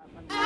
Bye.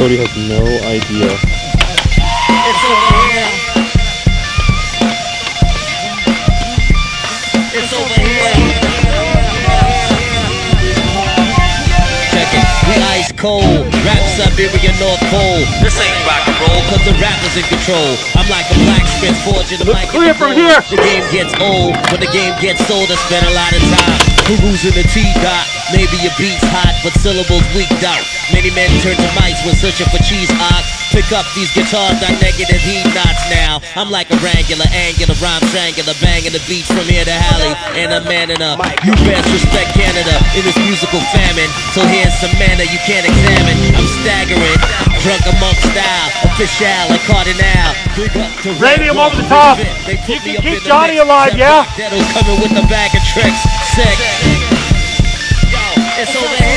Cody has no idea. It's over here. It's over here. Check it. We ice cold. Rap Siberian North Pole. This ain't rock and roll, cause the rapper's in control. I'm like a blacksmith forging the mic. clear from here. The game gets old. When the game gets sold, I spend a lot of time perusing the T-dot. Maybe your beat's hot, but syllables weaked out. Many men turn to mice when searching for cheese ox. Pick up these guitars, not negative heat knots now. I'm like a wrangler, angular, rhyme triangular, banging the beats from here to Halley. And I'm manning up. You best respect Canada in this musical famine. So here's some manner you can't examine. I'm staggering, drunk among style, official like Kardinal. Big up to Radium over the top. You can keep Johnny alive, yeah? Dead'll coming with a bag of tricks. Sick it's over.